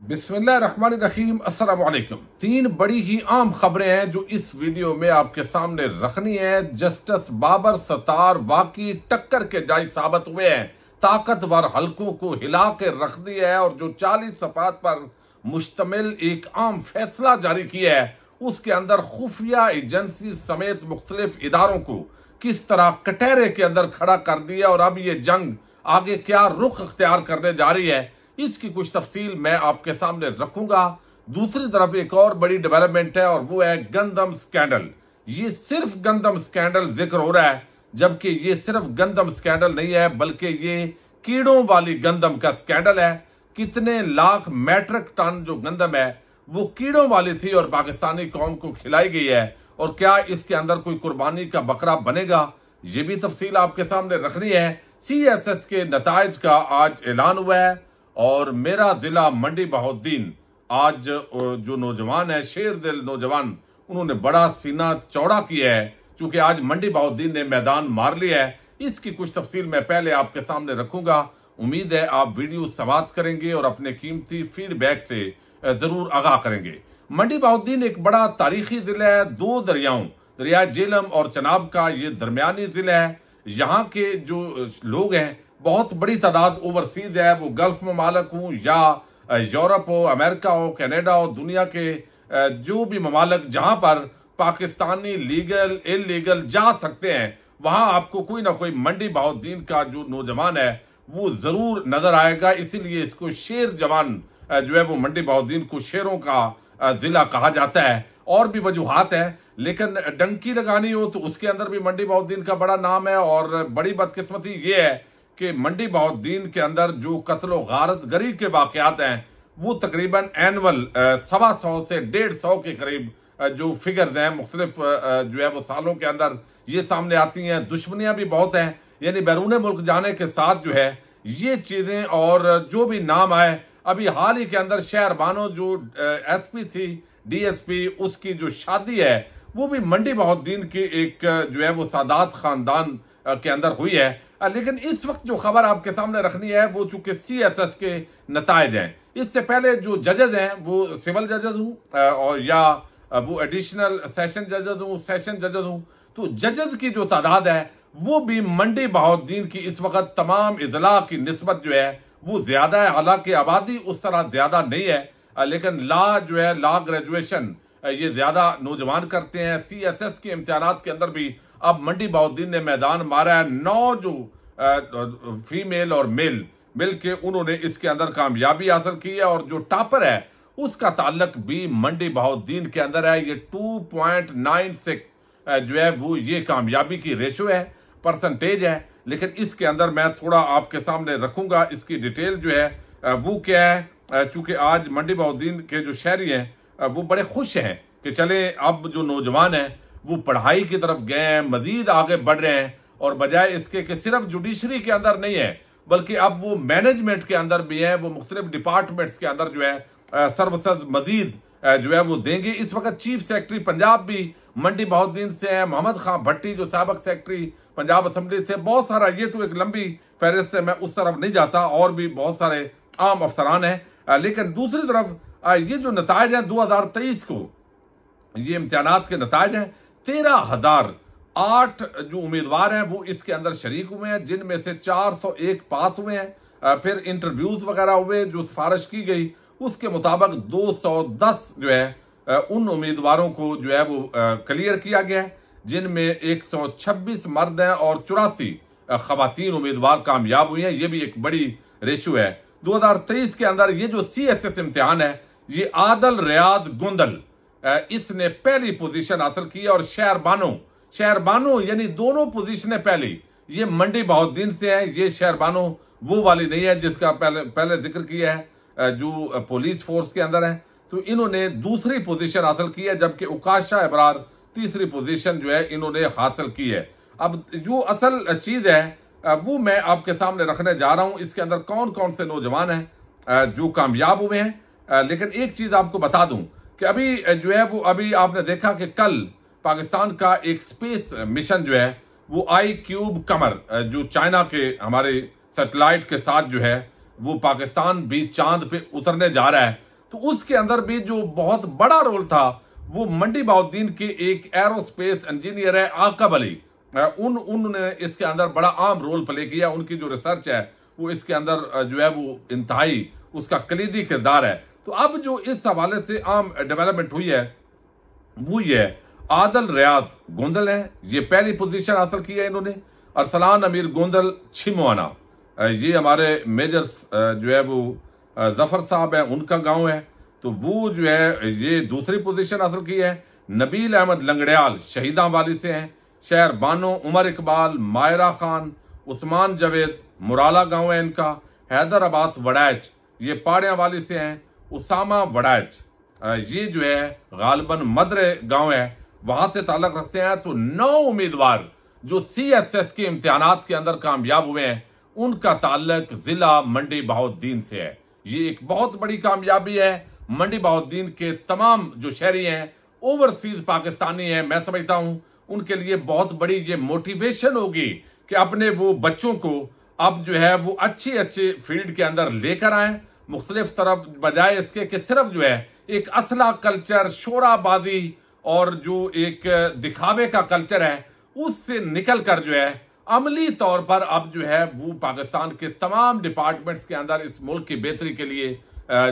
بسم اللہ الرحمن الرحیم، السلام علیکم۔ تین بڑی ہی عام خبریں ہیں جو اس ویڈیو میں آپ کے سامنے رکھنی ہے جسٹس بابر ستار واقعی ٹکر کے جائی ثابت ہوئے ہیں۔ طاقتور حلقوں کو ہلا کے رکھ دیا ہے اور جو چالیس صفحات پر مشتمل ایک عام فیصلہ جاری کیا ہے، اس کے اندر خفیہ ایجنسی سمیت مختلف اداروں کو کس طرح کٹہرے کے اندر کھڑا کر دیا اور اب یہ جنگ آگے کیا رخ اختیار کرنے جا رہی ہے۔ اس کی کچھ تفصیل میں آپ کے سامنے رکھوں گا۔ دوسری طرف ایک اور بڑی ڈیولپمنٹ ہے اور وہ ہے گندم سکینڈل یہ صرف گندم سکینڈل ذکر ہو رہا ہے، جبکہ یہ صرف گندم سکینڈل نہیں ہے، بلکہ یہ کیڑوں والی گندم کا سکینڈل ہے۔ کتنے لاکھ میٹرک ٹن جو گندم ہے، وہ کیڑوں والی تھی اور پاکستانی قوم کو کھلائی گئی ہے۔ اور کیا اس کے اندر کوئی قربانی کا بکرا بنے گا؟ یہ بھی تفصیل آپ کے سامنے رکھنی ہے۔ سی ایس ایس کے نتائج کا آج اعلان ہوا ہے۔ اور میرا ضلع منڈی بہودین، آج جو نوجوان ہے، شیر دل نوجوان، انہوں نے بڑا سینہ چوڑا کیا ہے، چونکہ آج منڈی بہودین نے میدان مار لیا ہے۔ اس کی کچھ تفصیل میں پہلے آپ کے سامنے رکھوں گا۔ امید ہے آپ ویڈیو سماعت کریں گے اور اپنے قیمتی فیڈ بیک سے ضرور آگاہ کریں گے۔ منڈی بہودین ایک بڑا تاریخی ضلع ہے، دو دریاؤں، دریا جیلم اور چناب کا یہ درمیانی ضلع ہے۔ یہاں کے جو لوگ ہیں بہت بڑی تعداد اوورسیز ہے، وہ گلف ممالک ہوں یا یورپ ہو، امریکہ ہو، کینیڈا ہو، دنیا کے جو بھی ممالک جہاں پر پاکستانی لیگل ان لیگل جا سکتے ہیں، وہاں آپ کو کوئی نہ کوئی منڈی بہودین کا جو نوجوان ہے، وہ ضرور نظر آئے گا۔ اسی لیے اس کو شیر جوان جو ہے وہ منڈی بہودین کو شیروں کا ضلع کہا جاتا ہے۔ اور بھی وجوہات ہیں، لیکن ڈنکی لگانی ہو تو اس کے اندر بھی منڈی بہودین کا بڑا نام ہے اور بڑی بدقسمتی یہ ہے کہ منڈی بہت کے اندر جو قتل و غارت گری کے واقعات ہیں، وہ تقریباً اینول سوا سو سے ڈیڑھ سو کے قریب جو فگرز ہیں، مختلف جو ہے وہ سالوں کے اندر یہ سامنے آتی ہیں۔ دشمنیاں بھی بہت ہیں۔ یعنی بیرون ملک جانے کے ساتھ جو ہے یہ چیزیں اور جو بھی نام آئے، ابھی حال ہی کے اندر شہر بانو جو ایس پی تھی ڈی ایس پی اس کی جو شادی ہے، وہ بھی منڈی بہت دین کی ایک جو ہے وہ سادات خاندان کے اندر ہوئی ہے۔ لیکن اس وقت جو خبر آپ کے سامنے رکھنی ہے، وہ چونکہ سی ایس ایس کے نتائج ہیں۔ اس سے پہلے جو ججز ہیں، وہ سول ججز ہوں اور یا وہ ایڈیشنل سیشن ججز ہوں سیشن ججز ہوں۔ تو ججز کی جو تعداد ہے، وہ بھی منڈی بہودین کی اس وقت تمام اضلاع کی نسبت جو ہے، وہ زیادہ ہے۔ حالانکہ آبادی اس طرح زیادہ نہیں ہے لیکن لا جو ہے، لا گریجویشن یہ زیادہ نوجوان کرتے ہیں۔ سی ایس ایس کے امتحانات کے اندر بھی اب منڈی باؤدین نے میدان مارا ہے۔ نو جو فیمیل اور میل مل کے انہوں نے اس کے اندر کامیابی حاصل کی ہے اور جو ٹاپر ہے، اس کا تعلق بھی منڈی بہودین کے اندر ہے۔ یہ ٹو پوائنٹ نائن سکس جو ہے، وہ یہ کامیابی کی ریشو ہے، پرسنٹیج ہے۔ لیکن اس کے اندر میں تھوڑا آپ کے سامنے رکھوں گا۔ اس کی ڈیٹیل جو ہے وہ کیا ہے؟ چونکہ آج منڈی بہودین کے جو شہری ہیں وہ بڑے خوش ہیں کہ چلیں اب جو نوجوان ہیں وہ پڑھائی کی طرف گئے ہیں، مزید آگے بڑھ رہے ہیں، اور بجائے اس کے کہ صرف جوڈیشری کے اندر نہیں ہے بلکہ اب وہ مینجمنٹ کے اندر بھی ہیں، وہ مختلف ڈپارٹمنٹس کے اندر جو ہے سروسز مزید جو ہے وہ دیں گے۔ اس وقت چیف سیکٹری پنجاب بھی منڈی بہت دن سے ہیں، محمد خان بھٹی جو سابق سیکٹری پنجاب اسمبلی سے، بہت سارا، یہ تو ایک لمبی فہرست ہے، میں اس طرف نہیں جاتا، اور بھی بہت سارے عام افسران ہیں۔ لیکن دوسری طرف یہ جو نتائج ہیں دو ہزار تیئیس کو، یہ امتحانات کے نتائج ہیں، تیرہ ہزار آٹھ جو امیدوار ہیں، وہ اس کے اندر شریک ہوئے ہیں، جن میں سے چار سو ایک پاس ہوئے ہیں۔ پھر انٹرویوز وغیرہ ہوئے جو سفارش کی گئی، اس کے مطابق دو سو دس جو ہے ان امیدواروں کو جو ہے، وہ کلیئر کیا گیا ہے، جن میں ایک سو چھبیس مرد ہیں اور چوراسی خواتین امیدوار کامیاب ہوئی ہیں۔ یہ بھی ایک بڑی ریشو ہے۔ دو ہزار تیئیس کے اندر یہ جو سی ایس ایس امتحان ہے یہ عادل، ریاض، گندل اس نے پہلی پوزیشن حاصل کی اور شہر بانو شہر بانو یعنی دونوں پوزیشنیں پہلی۔ یہ منڈی بہت دن سے ہے یہ شہر بانو وہ والی نہیں ہے جس کا پہلے پہلے ذکر کیا ہے جو پولیس فورس کے اندر ہے تو انہوں نے دوسری پوزیشن حاصل کی ہے، جبکہ اکاشا ابرار تیسری پوزیشن جو ہے انہوں نے حاصل کی ہے۔ اب جو اصل چیز ہے وہ میں آپ کے سامنے رکھنے جا رہا ہوں۔ اس کے اندر کون کون سے نوجوان ہیں جو کامیاب ہوئے ہیں لیکن ایک چیز آپ کو بتا دوں کہ ابھی جو ہے وہ ابھی آپ نے دیکھا کہ کل پاکستان کا ایک سپیس مشن جو ہے وہ آئی کیوب کمر جو چائنا کے ہمارے سیٹلائٹ کے ساتھ جو ہے وہ پاکستان بھی چاند پہ اترنے جا رہا ہے۔ تو اس کے اندر بھی جو بہت بڑا رول تھا، وہ منڈی باؤدین کے ایک ایرو سپیس انجینئر ہے آقب علی۔ ان انہوں نے اس کے اندر بڑا عام رول پلے کیا، ان کی جو ریسرچ ہے وہ اس کے اندر جو ہے وہ انتہائی اس کا کلیدی کردار ہے۔ تو اب جو اس حوالے سے عام ڈیولپمنٹ ہوئی ہے، وہ یہ ہے، عادل ریاض گوندل ہیں، یہ پہلی پوزیشن حاصل کی ہے انہوں نے ارسلان امیر گوندل چھموانا۔ یہ ہمارے میجر جو ہے وہ ظفر صاحب ہیں، ان کا گاؤں ہے۔ تو وہ جو ہے، یہ دوسری پوزیشن حاصل کی ہے۔ نبیل احمد لنگڑیال شہیدان والی سے ہیں۔ شہر بانو، عمر اقبال، مائرہ خان، عثمان جوید مرالا گاؤں ہے ان کا۔ حیدر آباد وڑائچ، یہ پاڑیاں والی سے ہیں۔ اسامہ وڑائچ یہ جو ہے، غالباً مدر گاؤں ہے، وہاں سے تعلق رکھتے ہیں تو نو امیدوار جو سی ایس ایس کے امتحانات کے اندر کامیاب ہوئے ہیں، ان کا تعلق ضلع منڈی بہودین سے ہے۔ یہ ایک بہت بڑی کامیابی ہے۔ منڈی بہودین کے تمام جو شہری ہیں اوورسیز پاکستانی ہیں، میں سمجھتا ہوں، ان کے لیے بہت بڑی یہ موٹیویشن ہوگی کہ اپنے وہ بچوں کو اب جو ہے وہ اچھی اچھی فیلڈ کے اندر لے کر آئیں۔ مختلف طرف، بجائے اس کے کہ صرف جو ہے ایک اصلہ کلچر شورا بازی اور جو ایک دکھاوے کا کلچر ہے، اس سے نکل کر جو ہے، عملی طور پر اب جو ہے، وہ پاکستان کے تمام ڈپارٹمنٹس کے اندر اس ملک کی بہتری کے لیے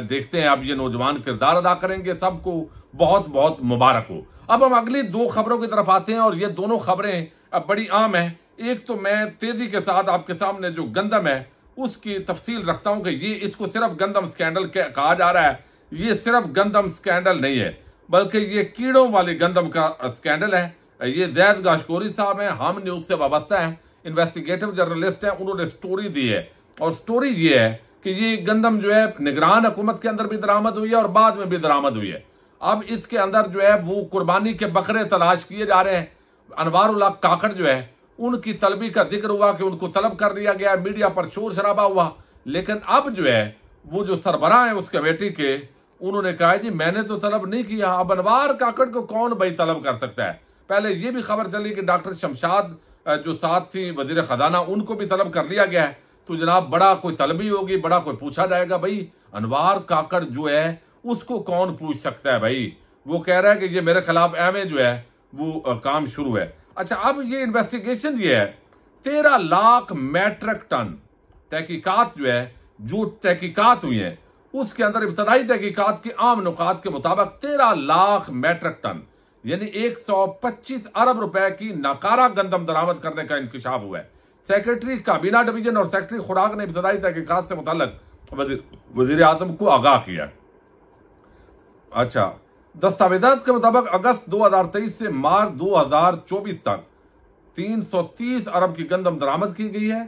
دیکھتے ہیں۔ اب یہ نوجوان کردار ادا کریں گے۔ سب کو بہت بہت مبارک ہو۔ اب ہم اگلی دو خبروں کی طرف آتے ہیں اور یہ دونوں خبریں اب بڑی عام ہیں۔ ایک تو میں تیزی کے ساتھ آپ کے سامنے جو گندم ہے اس کی تفصیل رکھتا ہوں کہ یہ اس کو صرف گندم سکینڈل کہا جا رہا ہے، یہ صرف گندم سکینڈل نہیں ہے، بلکہ یہ کیڑوں والی گندم کا سکینڈل ہے۔ یہ زید گاشکوری صاحب ہیں، ہم نیوز سے وابستہ ہیں انویسٹیگیٹو جرنلسٹ ہیں، انہوں نے سٹوری دی ہے۔ اور سٹوری یہ ہے کہ یہ گندم جو ہے نگران حکومت کے اندر بھی درامد ہوئی ہے اور بعد میں بھی درامد ہوئی ہے۔ اب اس کے اندر جو ہے وہ قربانی کے بکرے تلاش کیے جا رہے ہیں۔ انوار اللہ کاکڑ جو ہے ان کی طلبی کا ذکر ہوا کہ ان کو طلب کر دیا گیا، میڈیا پر شور شرابہ ہوا۔ لیکن اب جو ہے، وہ جو سربراہ ہیں اس کمیٹی کے، انہوں نے کہا جی میں نے تو طلب نہیں کیا۔ اب انوار کاکڑ کو کون بھائی طلب کر سکتا ہے؟ پہلے یہ بھی خبر چلی کہ ڈاکٹر شمشاد جو ساتھ تھی وزیر خزانہ، ان کو بھی طلب کر لیا گیا ہے۔ تو جناب، بڑا کوئی طلبی ہوگی، بڑا کوئی پوچھا جائے گا، بھائی، انوار کاکڑ جو ہے، اس کو کون پوچھ سکتا ہے بھائی؟ وہ کہہ رہا ہے کہ یہ میرے خلاف ایم جو ہے، وہ کام شروع ہے۔ اچھا اب یہ انویسٹیگیشن یہ ہے، تیرہ لاکھ میٹرک ٹن تحقیقات جو ہے جو تحقیقات ہوئی ہیں، اس کے اندر ابتدائی تحقیقات کے عام نکات کے مطابق تیرہ لاکھ میٹرک ٹن یعنی ایک سو پچیس ارب روپے کی ناکارہ گندم درامد کرنے کا انکشاف ہوا ہے۔ سیکرٹری کابینہ ڈویژن اور سیکرٹری خوراک نے ابتدائی تحقیقات سے متعلق وزیر اعظم کو آگاہ کیا۔ اچھا دستاویزات کے مطابق اگست دو ہزار تیئیس سے مارچ دو ہزار چوبیس تک تین سو تیس ارب کی گندم درامد کی گئی ہے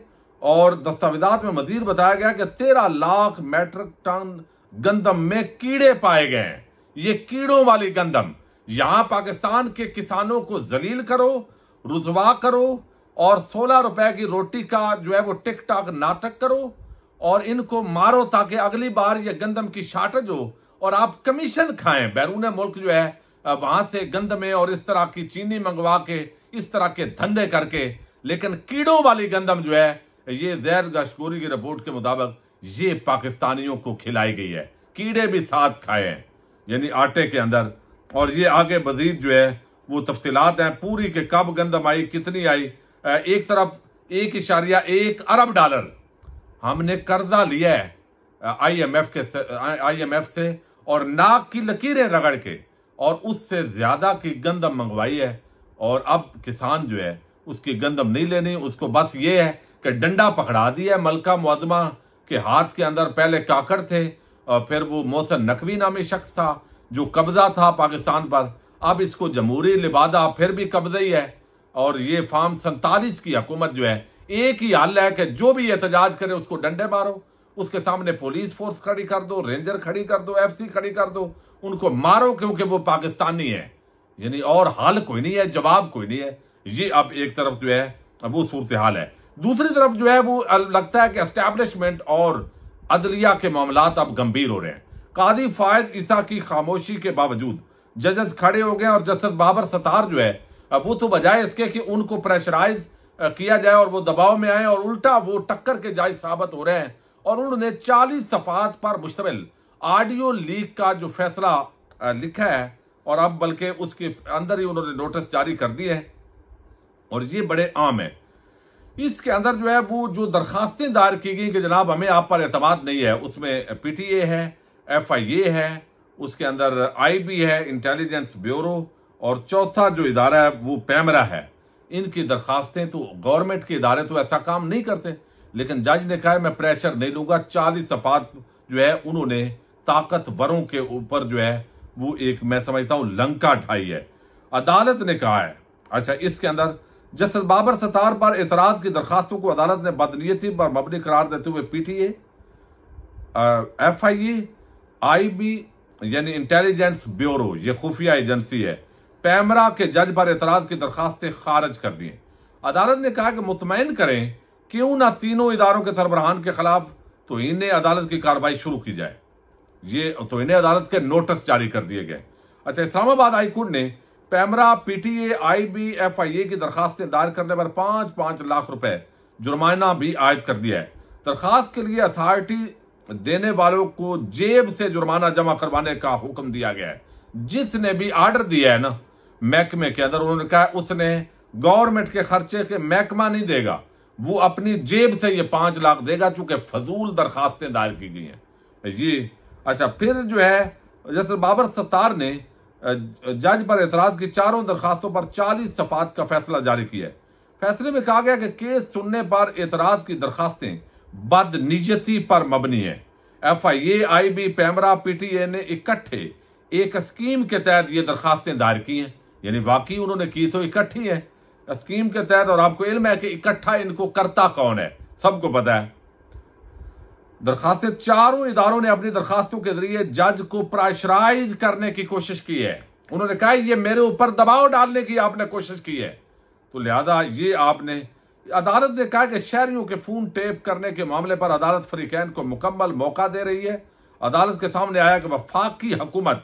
اور دستاویزات میں مزید بتایا گیا کہ تیرہ لاکھ میٹرک ٹن گندم میں کیڑے پائے گئے ہیں۔ یہ کیڑوں والی گندم، یہاں پاکستان کے کسانوں کو ذلیل کرو، رزوا کرو اور سولہ روپے کی روٹی کا جو ہے وہ ٹک ٹاک ناٹک کرو اور ان کو مارو تاکہ اگلی بار یہ گندم کی شارٹج ہو۔ اور آپ کمیشن کھائیں۔ بیرون ملک جو ہے، وہاں سے گندمیں اور اس طرح کی چینی منگوا کے، اس طرح کے دھندے کر کے، لیکن کیڑوں والی گندم جو ہے، یہ زیر گاشکوری کی رپورٹ کے مطابق یہ پاکستانیوں کو کھلائی گئی ہے۔ کیڑے بھی ساتھ کھائے ہیں یعنی آٹے کے اندر۔ اور یہ آگے مزید جو ہے، وہ تفصیلات ہیں۔ پوری کے کب گندم آئی، کتنی آئی؟ ایک طرف ایک اشاریہ ایک ارب ڈالر۔ ہم نے قرضہ لیا ہے۔ آئی ایم ایف کے آئی ایم ایف سے اور ناک کی لکیریں رگڑ کے اور اس سے زیادہ کی گندم منگوائی ہے اور اب کسان جو ہے، اس کی گندم نہیں لینی، اس کو بس یہ ہے کہ ڈنڈا پکڑا دیا ملکہ معدمہ کے ہاتھ کے اندر۔ پہلے کاکڑ تھے، اور پھر وہ محسن نقوی نامی شخص تھا جو قبضہ تھا پاکستان پر۔ اب اس کو جمہوری لبادہ پھر بھی قبضہ ہی ہے۔ اور یہ فارم سنتالیس کی حکومت جو ہے، ایک ہی حل ہے کہ جو بھی احتجاج کرے، اس کو ڈنڈے مارو۔ اس کے سامنے پولیس فورس کھڑی کر دو، رینجر کھڑی کر دو، ایف سی کھڑی کر دو، ان کو مارو کیونکہ وہ پاکستانی ہے یعنی اور حل کوئی نہیں ہے، جواب کوئی نہیں ہے۔ یہ اب ایک طرف جو ہے وہ صورتحال ہے۔ دوسری طرف جو ہے، وہ لگتا ہے کہ اسٹیبلشمنٹ اور عدلیہ کے معاملات اب گمبھیر ہو رہے ہیں۔ قاضی فائد عیسیٰ کی خاموشی کے باوجود ججز کھڑے ہو گئے اور جسٹس بابر ستار جو ہے وہ تو بجائے اس کے کہ ان کو پریشرائز کیا جائے اور وہ دباؤ میں آئے اور الٹا وہ ٹکر کے جائز ثابت ہو رہے ہیں۔ اور انہوں نے چالیس صفحات پر مشتمل آڈیو لیک کا جو فیصلہ لکھا ہے، اور اب بلکہ اس کے اندر ہی انہوں نے نوٹس جاری کر دی ہے، اور یہ بڑے عام ہے اس کے اندر جو ہے، وہ جو درخواستیں دائر کی گئی کہ جناب ہمیں آپ پر اعتماد نہیں ہے، اس میں پی ٹی اے ہے، ایف آئی اے ہے، اس کے اندر آئی بی ہے، انٹیلیجنس بیورو، اور چوتھا جو ادارہ ہے، وہ پیمرا ہے۔ ان کی درخواستیں تو گورنمنٹ کے ادارے تو ایسا کام نہیں کرتے۔ لیکن جج نے کہا ہے میں پریشر نہیں لوں گا۔ چالیس صفات جو ہے، انہوں نے طاقتوروں کے اوپر جو ہے، وہ ایک میں سمجھتا ہوں، لنکا ٹھائی ہے۔ عدالت نے کہا ہے اچھا اس کے اندر جسٹس بابر ستار پر اعتراض کی درخواستوں کو عدالت نے بدنیتی پر مبنی قرار دیتے ہوئے P T A F I A, I B یعنی انٹیلیجنس بیورو، یہ خفیہ ایجنسی ہے۔ پیمرا کے جج پر اعتراض کی درخواستیں خارج کر دی عدالت نے کہا کہ مطمئن کریں کیوں نہ تینوں اداروں کے سربراہان کے خلاف تو انہیں عدالت کی کاروائی شروع کی جائے۔ یہ تو انہیں عدالت کے نوٹس جاری کر دیے گئے۔ اچھا اسلام آباد ہائی کورٹ نے PEMRA P T A, I B, F I A کی درخواستیں دائر کرنے پر پانچ پانچ لاکھ روپے جرمانہ بھی عائد کر دیا ہے۔ درخواست کے لیے اتھارٹی دینے والوں کو جیب سے جرمانہ جمع کروانے کا حکم دیا گیا ہے۔ جس نے بھی آرڈر دیا ہے نا، محکمے کے اندر انہوں نے کہا، اس نے گورنمنٹ کے خرچے کے محکمہ نہیں دے گا۔ وہ اپنی جیب سے یہ پانچ لاکھ دے گا چونکہ فضول درخواستیں دائر کی گئی ہیں۔ یہ اچھا پھر جو ہے جیسے بابر ستار نے جج پر اعتراض کی چاروں درخواستوں پر چالیس صفات کا فیصلہ جاری کیا ہے۔ فیصلے میں کہا گیا کہ کیس سننے پر اعتراض کی درخواستیں بد نیجتی پر مبنی ہے F I A, I B, PEMRA, P T A نے اکٹھے ایک اسکیم کے تحت یہ درخواستیں دائر کی ہیں۔ یعنی واقعی انہوں نے کی تو اکٹھی ہے اسکیم کے تحت اور آپ کو علم ہے کہ اکٹھا ان کو کرتا کون ہے؟ سب کو پتا ہے۔ درخواستیں چاروں اداروں نے اپنی درخواستوں کے ذریعے جج کو پرائشرائز کرنے کی کوشش کی ہے۔ انہوں نے کہا، یہ میرے اوپر دباؤ ڈالنے کی آپ نے کوشش کی ہے۔ تو لہذا یہ آپ نے عدالت نے کہا کہ شہریوں کے فون ٹیپ کرنے کے معاملے پر عدالت فریقین کو مکمل موقع دے رہی ہے۔ عدالت کے سامنے آیا کہ وفاقی حکومت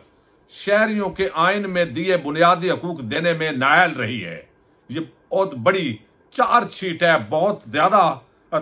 شہریوں کے آئین میں دیے بنیادی حقوق دینے میں نائل رہی ہے۔ یہ بہت بڑی چار شیٹ ہے، بہت زیادہ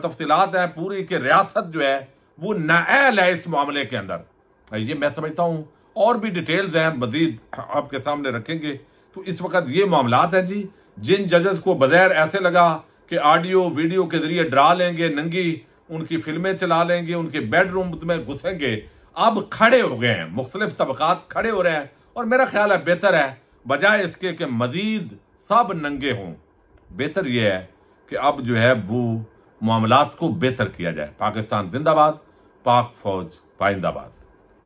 تفصیلات ہیں، پوری کہ ریاست جو ہے وہ نائل ہے اس معاملے کے اندر۔ یہ میں سمجھتا ہوں، اور بھی ڈیٹیلز ہیں، مزید آپ کے سامنے رکھیں گے۔ تو اس وقت یہ معاملات ہیں جی جن ججز کو بغیر ایسے لگا کہ آڈیو، ویڈیو کے ذریعے ڈرا لیں گے، ننگی ان کی فلمیں چلا لیں گے، ان کے بیڈ روم میں گھسیں گے۔ اب کھڑے ہو گئے ہیں، مختلف طبقات کھڑے ہو رہے ہیں، اور میرا خیال ہے بہتر ہے، بجائے اس کے کہ مزید سب ننگے ہوں۔ بہتر یہ ہے کہ اب جو ہے وہ معاملات کو بہتر کیا جائے۔ پاکستان زندہ باد، پاک فوج پائندہ باد۔